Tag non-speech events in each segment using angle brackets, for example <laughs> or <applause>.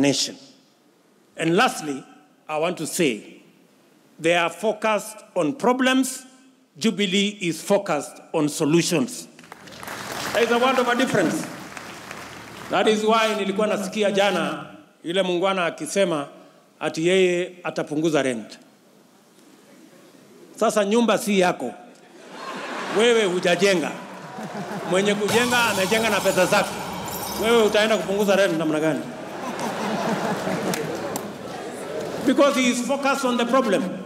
stagnation. And lastly, I want to say they are focused on problems, Jubilee is focused on solutions. There is a world of a difference. That is why nilikuwa nasikia jana yule mungwana akisema ati yeye atapunguza rent. Sasa nyumba si yako, wewe hujajenga. Mwenye kujenga amejenga na pesa zake, wewe utaenda kupunguza rent namna gani? <laughs> Because he is focused on the problem.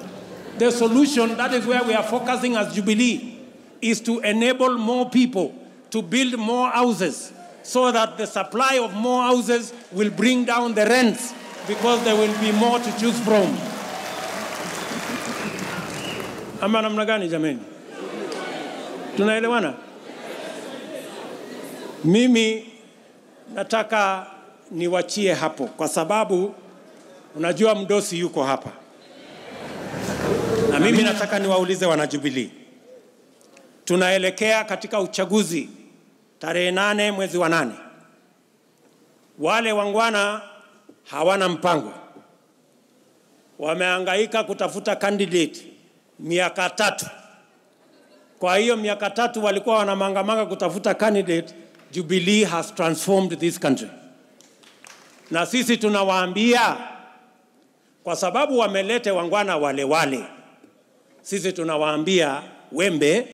The solution, that is where we are focusing as Jubilee, is to enable more people to build more houses so that the supply of more houses will bring down the rents because there will be more to choose from. Ama namna gani jameni? Tunaelewana? Mimi nataka niwachie hapo kwa sababu unajua mdosi yuko hapa, na mimi nataka niwaulize wanajubilii, tunaelekea katika uchaguzi tarehe nane mwezi wa nane. Wale wangwana hawana mpango, wameangaika kutafuta candidate miaka tatu. Kwa hiyo miaka tatu walikuwa wanamangamanga kutafuta candidate. Jubilee has transformed this country, na sisi tunawaambia kwa sababu wamelete wangwana wale wale, sisi tunawaambia wembe